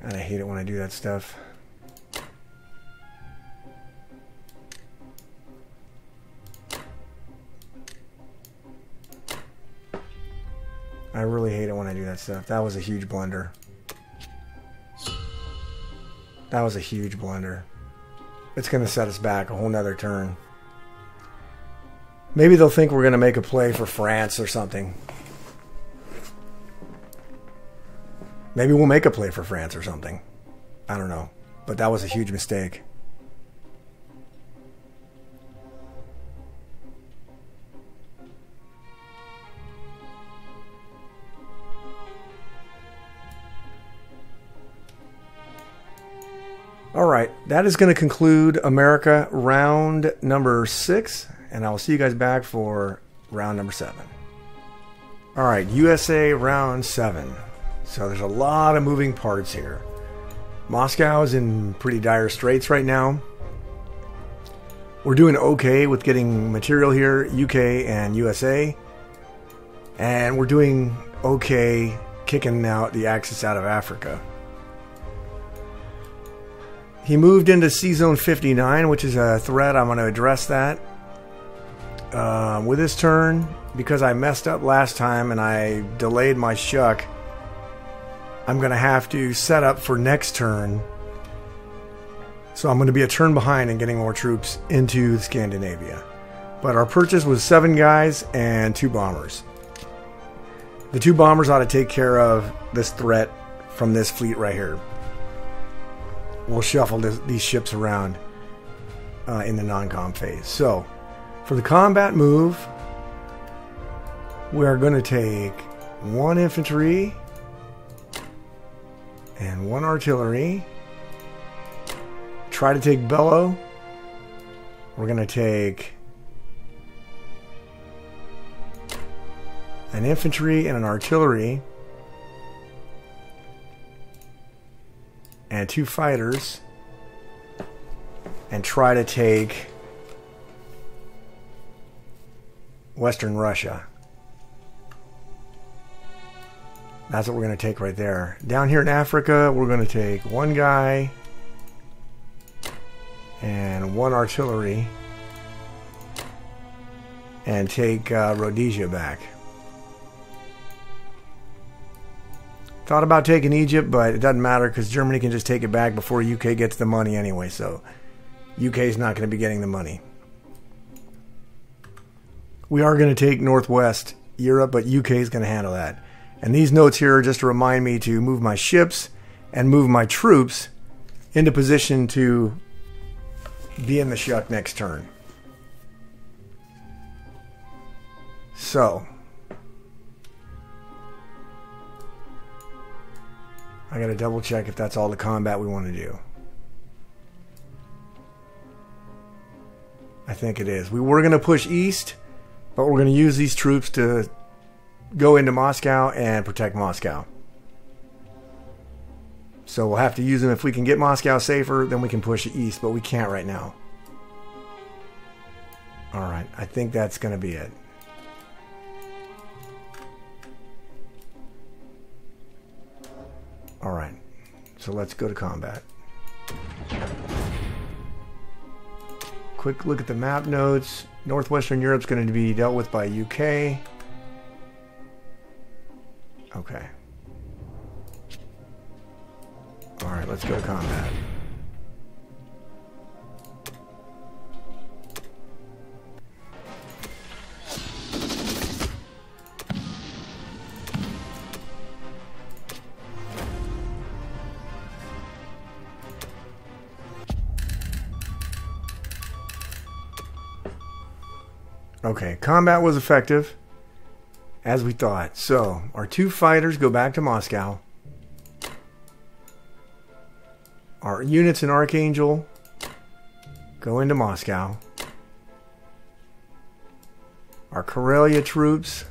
[SPEAKER 1] And I hate it when I do that stuff. I really hate it when I do that stuff. That was a huge blunder. That was a huge blunder. It's going to set us back a whole nother turn. Maybe they'll think we're going to make a play for France or something. Maybe we'll make a play for France or something. I don't know. But that was a huge mistake. All right, that is going to conclude America round number six, and I will see you guys back for round number seven. All right, USA round seven. So there's a lot of moving parts here. Moscow is in pretty dire straits right now. We're doing okay with getting material here, UK and USA. And we're doing okay kicking out the Axis out of Africa. He moved into Sea Zone 59, which is a threat. I'm going to address that. Uh, with this turn, because I messed up last time and I delayed my shuck, I'm going to have to set up for next turn. So I'm going to be a turn behind in getting more troops into Scandinavia. But our purchase was seven guys and two bombers. The two bombers ought to take care of this threat from this fleet right here we'll shuffle this, these ships around uh, in the non-com phase. So, for the combat move, we are going to take one infantry and one artillery. Try to take Bellow. We're going to take an infantry and an artillery. And two fighters and try to take Western Russia. That's what we're going to take right there. Down here in Africa, we're going to take one guy and one artillery and take uh, Rhodesia back. Thought about taking Egypt, but it doesn't matter because Germany can just take it back before UK gets the money anyway. So UK is not going to be getting the money. We are going to take Northwest Europe, but UK is going to handle that. And these notes here are just to remind me to move my ships and move my troops into position to be in the shuck next turn. So, I gotta double check if that's all the combat we want to do. I think it is. We were gonna push east, but we're gonna use these troops to go into Moscow and protect Moscow. So we'll have to use them if we can get Moscow safer, then we can push east, but we can't right now. Alright, I think that's gonna be it. All right, so let's go to combat. Quick look at the map notes. Northwestern Europe's going to be dealt with by UK. Okay. All right, let's go to combat. Okay, combat was effective, as we thought. So, our two fighters go back to Moscow. Our units in Archangel go into Moscow. Our Karelia troops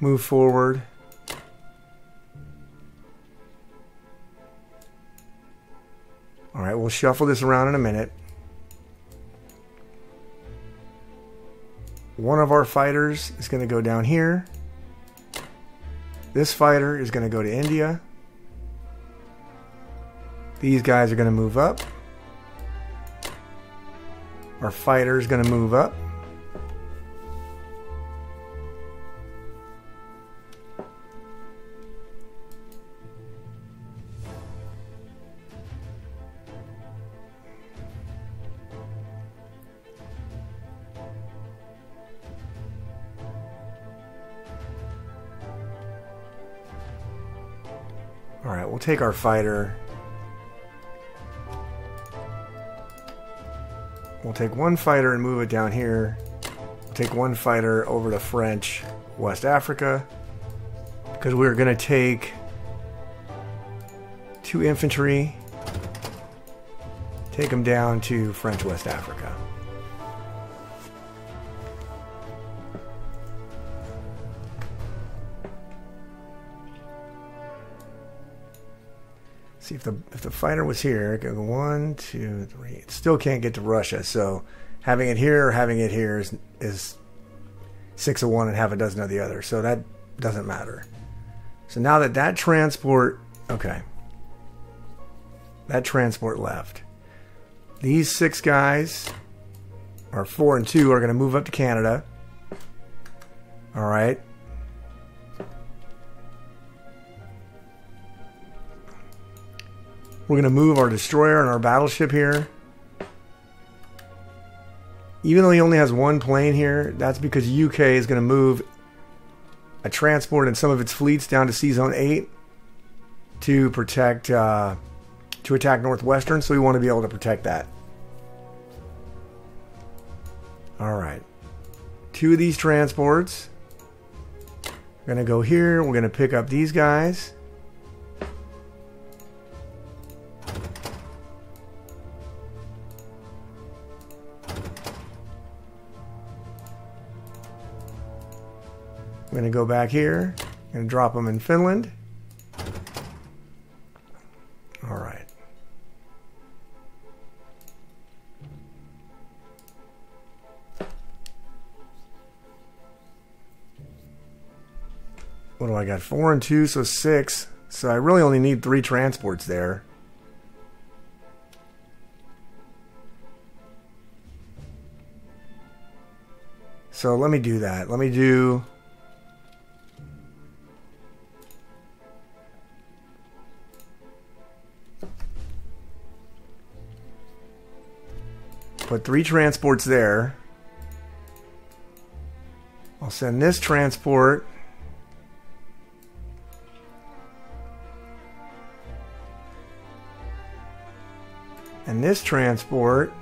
[SPEAKER 1] move forward. All right, we'll shuffle this around in a minute. One of our fighters is going to go down here. This fighter is going to go to India. These guys are going to move up. Our fighter is going to move up. Take our fighter. We'll take one fighter and move it down here. We'll take one fighter over to French West Africa because we're going to take two infantry, take them down to French West Africa. See if the if the fighter was here, go one, two, three. It still can't get to Russia, so having it here or having it here is is six of one and half a dozen of the other. So that doesn't matter. So now that that transport, okay, that transport left. These six guys, or four and two, are going to move up to Canada. All right. We're going to move our destroyer and our battleship here. Even though he only has one plane here, that's because UK is going to move a transport and some of its fleets down to Sea Zone 8 to protect, uh, to attack Northwestern, so we want to be able to protect that. Alright. Two of these transports. We're going to go here. We're going to pick up these guys. I'm going to go back here and drop them in Finland. All right. What do I got? Four and two, so six. So I really only need three transports there. So let me do that. Let me do Put three transports there. I'll send this transport. And this transport.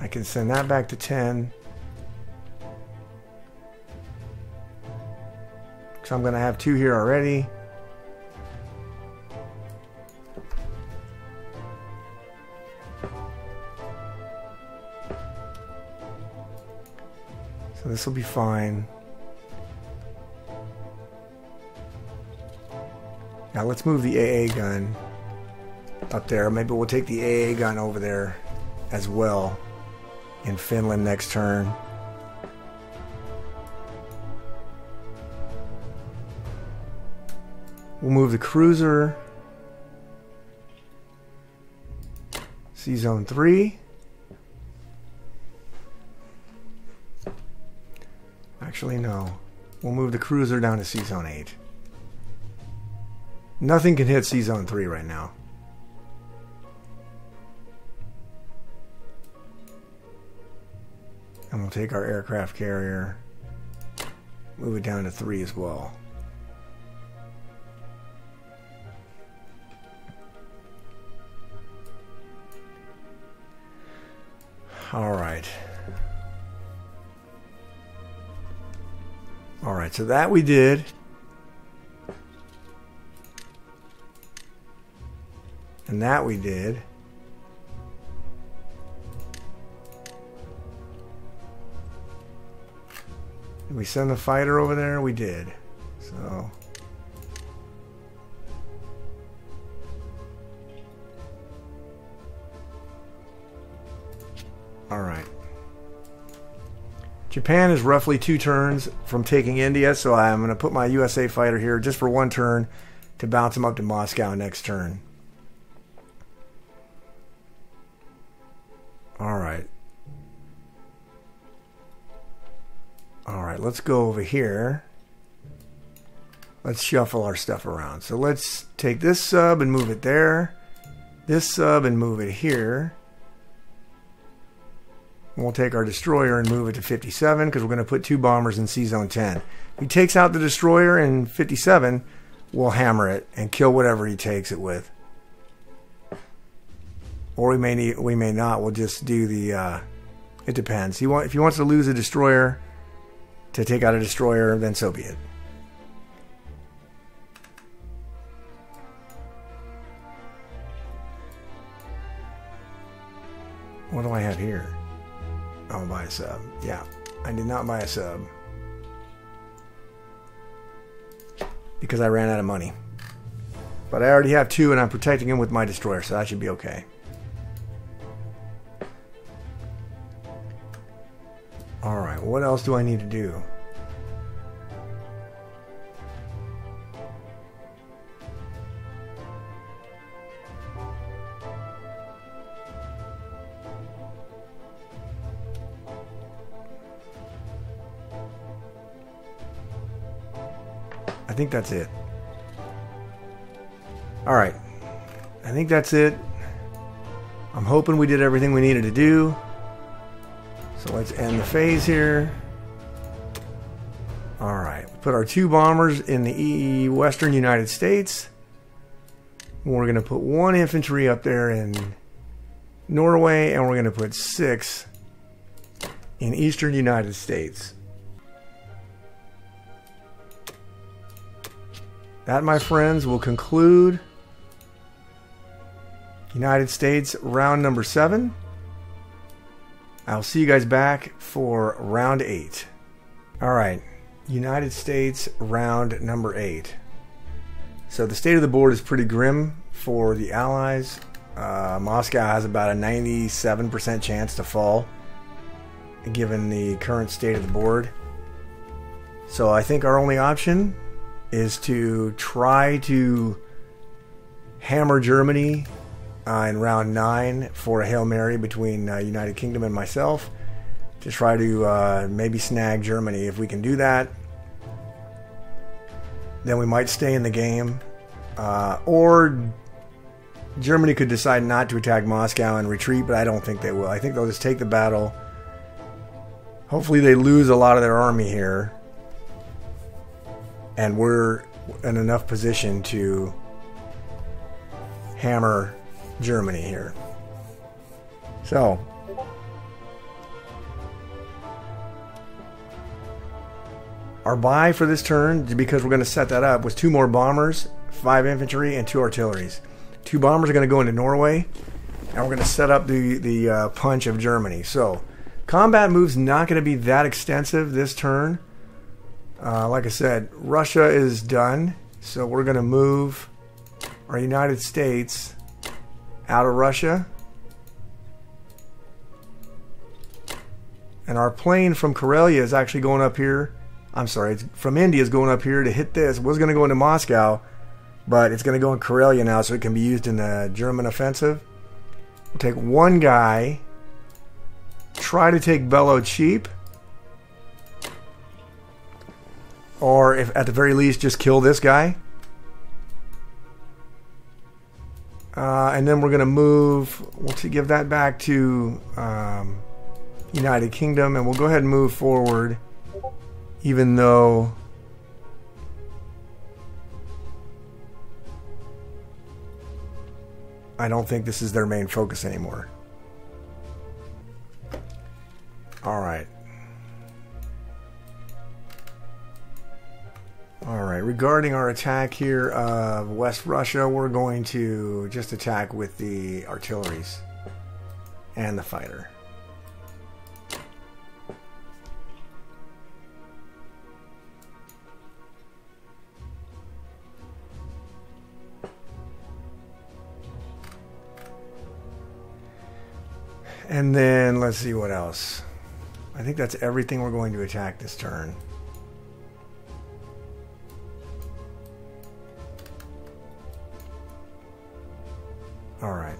[SPEAKER 1] I can send that back to 10. So I'm going to have two here already. So this will be fine. Now let's move the AA gun up there. Maybe we'll take the AA gun over there as well in Finland next turn. We'll move the cruiser. Sea Zone 3. Actually, no. We'll move the cruiser down to Sea zone 8. Nothing can hit Sea zone 3 right now. And we'll take our aircraft carrier, move it down to 3 as well. All right. All right, so that we did. And that we did. Did we send the fighter over there? We did. So... Japan is roughly two turns from taking India, so I'm going to put my USA fighter here just for one turn to bounce him up to Moscow next turn. All right. All right, let's go over here. Let's shuffle our stuff around. So let's take this sub and move it there. This sub and move it here. We'll take our destroyer and move it to 57 because we're going to put two bombers in Sea Zone 10. If he takes out the destroyer in 57, we'll hammer it and kill whatever he takes it with. or we may need, we may not. We'll just do the. Uh, it depends. He want if he wants to lose a destroyer to take out a destroyer, then so be it. What do I have here? Buy a sub. Yeah, I did not buy a sub. Because I ran out of money. But I already have two and I'm protecting him with my destroyer, so that should be okay. Alright, what else do I need to do? Think that's it. Alright. I think that's it. I'm hoping we did everything we needed to do. So let's end the phase here. Alright. Put our two bombers in the e western United States. We're going to put one infantry up there in Norway, and we're going to put six in eastern United States. That, my friends, will conclude United States round number seven. I'll see you guys back for round eight. All right, United States round number eight. So the state of the board is pretty grim for the Allies. Uh, Moscow has about a 97% chance to fall, given the current state of the board. So I think our only option is to try to hammer Germany uh, in round nine for a Hail Mary between uh, United Kingdom and myself to try to uh, maybe snag Germany. If we can do that, then we might stay in the game. Uh, or Germany could decide not to attack Moscow and retreat, but I don't think they will. I think they'll just take the battle. Hopefully, they lose a lot of their army here and we're in enough position to hammer Germany here. So, our buy for this turn, because we're going to set that up, was two more bombers, five infantry, and two artilleries. Two bombers are going to go into Norway, and we're going to set up the the uh, punch of Germany. So, combat moves not going to be that extensive this turn. Uh, like I said, Russia is done, so we're going to move our United States out of Russia. And our plane from Karelia is actually going up here. I'm sorry, from India is going up here to hit this. It was going to go into Moscow, but it's going to go in Karelia now so it can be used in the German offensive. We'll take one guy, try to take Bellow cheap. Or if at the very least just kill this guy. Uh, and then we're going to move, we'll give that back to um, United Kingdom, and we'll go ahead and move forward, even though I don't think this is their main focus anymore. All right. All right, regarding our attack here of West Russia, we're going to just attack with the artilleries and the fighter. And then let's see what else. I think that's everything we're going to attack this turn. All right.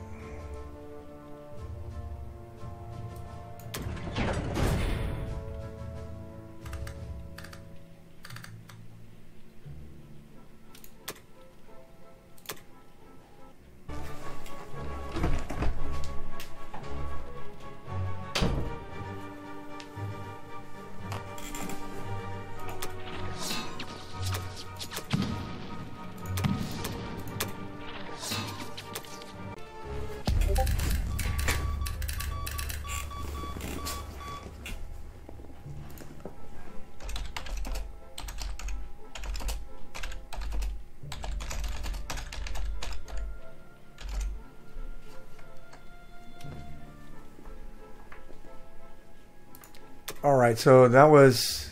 [SPEAKER 1] All right, so that was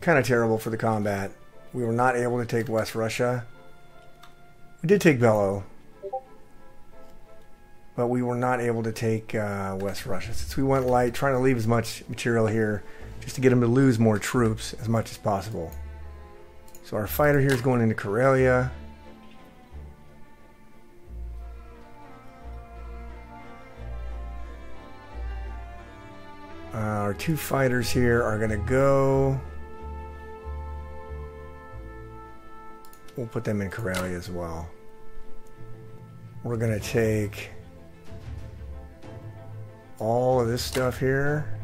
[SPEAKER 1] kind of terrible for the combat. We were not able to take West Russia. We did take Bello, but we were not able to take uh, West Russia since we went light, trying to leave as much material here just to get them to lose more troops as much as possible. So our fighter here is going into Karelia. Two fighters here are going to go. We'll put them in Karelia as well. We're going to take all of this stuff here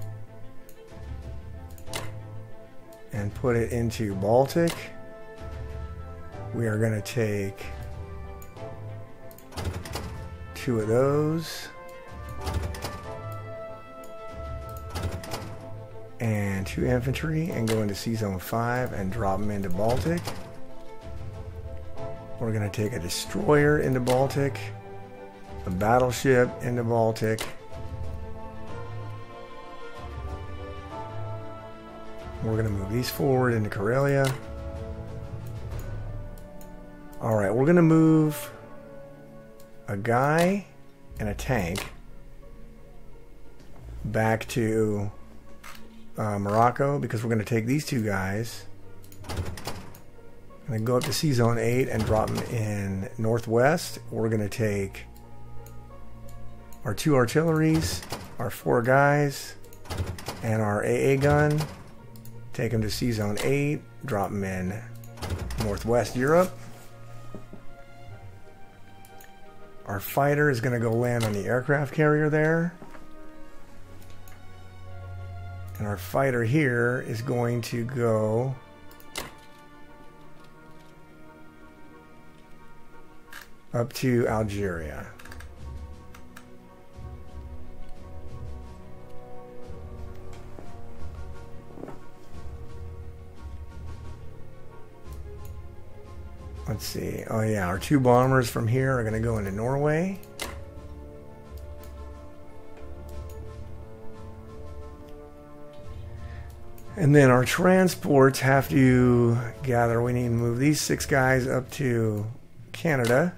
[SPEAKER 1] and put it into Baltic. We are going to take two of those. And two infantry and go into Sea Zone 5 and drop them into Baltic. We're going to take a destroyer into Baltic, a battleship into Baltic. We're going to move these forward into Karelia. Alright, we're going to move a guy and a tank back to uh, Morocco because we're going to take these two guys and go up to Sea Zone 8 and drop them in Northwest. We're going to take our two artilleries, our four guys, and our AA gun. Take them to Sea Zone 8, drop them in Northwest Europe. Our fighter is going to go land on the aircraft carrier there. And our fighter here is going to go up to Algeria. Let's see. Oh yeah, our two bombers from here are going to go into Norway. And then our transports have to gather. We need to move these six guys up to Canada.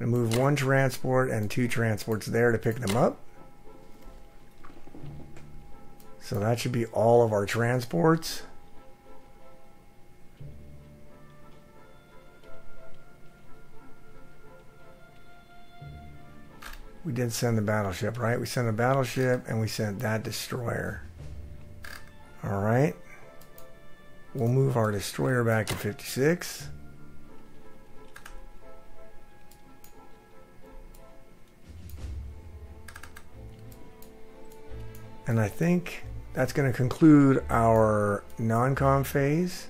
[SPEAKER 1] And move one transport and two transports there to pick them up. So that should be all of our transports. We did send the battleship, right? We sent a battleship and we sent that destroyer. All right. We'll move our destroyer back to 56. And I think that's going to conclude our non-com phase.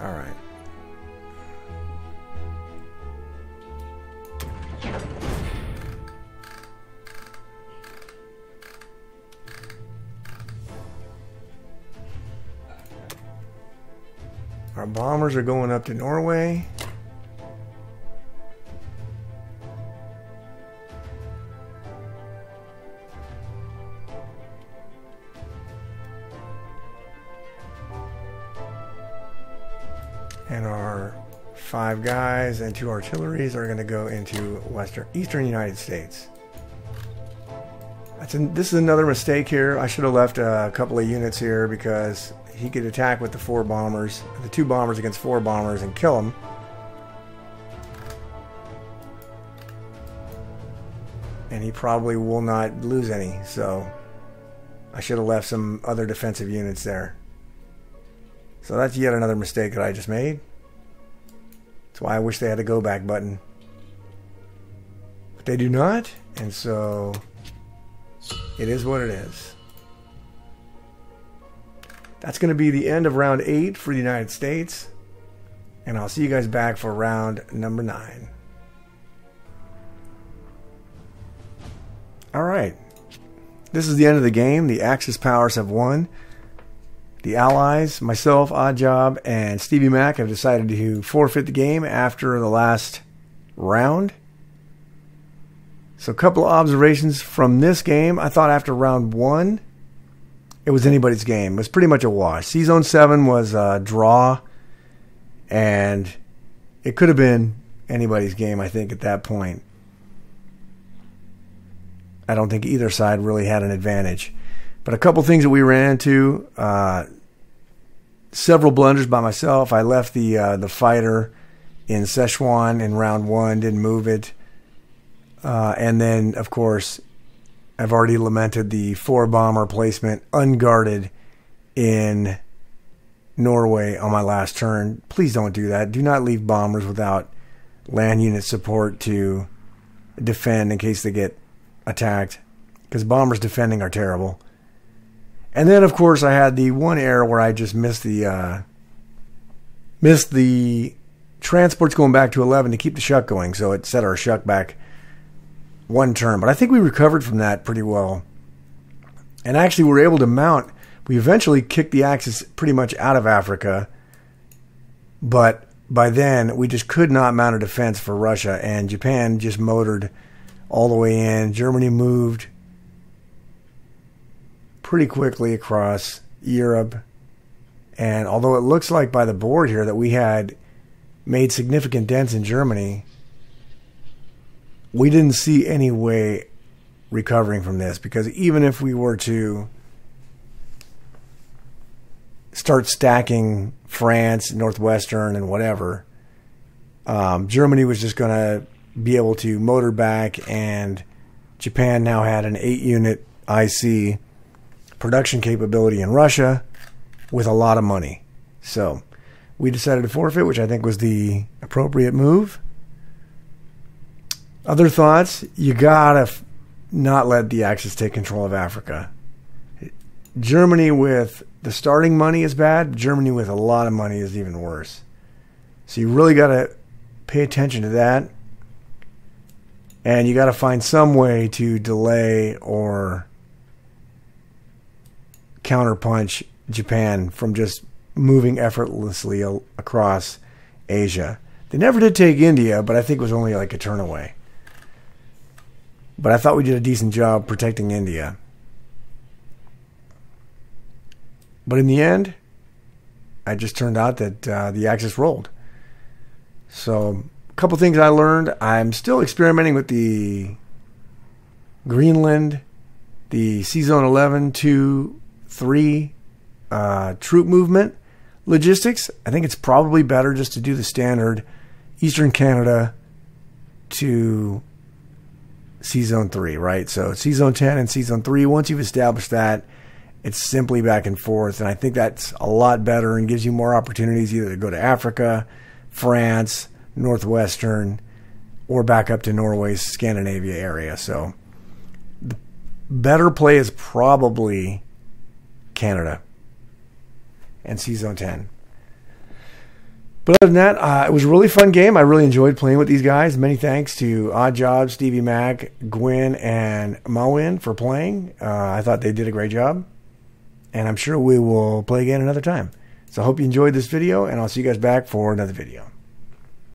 [SPEAKER 1] All right. Our bombers are going up to Norway. And our five guys and two artilleries are going to go into western eastern United States. This is another mistake here. I should have left a couple of units here because he could attack with the four bombers, the two bombers against four bombers, and kill them. And he probably will not lose any, so I should have left some other defensive units there. So that's yet another mistake that I just made. That's why I wish they had a go back button. But they do not, and so it is what it is. That's going to be the end of round eight for the United States. And I'll see you guys back for round number nine. All right. This is the end of the game. The Axis powers have won. The Allies, myself, Oddjob, and Stevie Mac have decided to forfeit the game after the last round. So, a couple of observations from this game. I thought after round one, it was anybody's game. It was pretty much a wash. Sea Zone 7 was a draw, and it could have been anybody's game, I think, at that point. I don't think either side really had an advantage. But a couple things that we ran into uh, several blunders by myself. I left the uh, the fighter in Szechuan in round one, didn't move it. Uh, and then, of course, I've already lamented the four bomber placement unguarded in Norway on my last turn. Please don't do that. Do not leave bombers without land unit support to defend in case they get attacked, because bombers defending are terrible. And then, of course, I had the one error where I just missed the uh, missed the transports going back to 11 to keep the shuck going, so it set our shuck back one turn. But I think we recovered from that pretty well. And actually, we were able to mount. We eventually kicked the Axis pretty much out of Africa. But by then, we just could not mount a defense for Russia. And Japan just motored all the way in. Germany moved pretty quickly across Europe. And although it looks like by the board here that we had made significant dents in Germany, we didn't see any way recovering from this because even if we were to start stacking France, Northwestern, and whatever, um, Germany was just going to be able to motor back, and Japan now had an eight unit IC production capability in Russia with a lot of money. So we decided to forfeit, which I think was the appropriate move. Other thoughts? You gotta f- not let the Axis take control of Africa. Germany with the starting money is bad. Germany with a lot of money is even worse. So you really gotta pay attention to that. And you gotta find some way to delay or counterpunch Japan from just moving effortlessly across Asia. They never did take India, but I think it was only like a turn away. But I thought we did a decent job protecting India. But in the end, it just turned out that uh, the Axis rolled. So, a couple things I learned. I'm still experimenting with the Greenland, the Sea Zone 11, 2, 3 uh, troop movement logistics. I think it's probably better just to do the standard Eastern Canada to Zone 3, right? So Zone 10 and Zone 3, once you've established that, it's simply back and forth. And I think that's a lot better and gives you more opportunities either to go to Africa, France, Northwestern, or back up to Norway's Scandinavia area. So the better play is probably Canada and Zone 10. But other than that, uh, it was a really fun game. I really enjoyed playing with these guys. Many thanks to Odd Job, Stevie Mac, Gwyn, and Mowin for playing. Uh, I thought they did a great job. And I'm sure we will play again another time. So I hope you enjoyed this video, and I'll see you guys back for another video.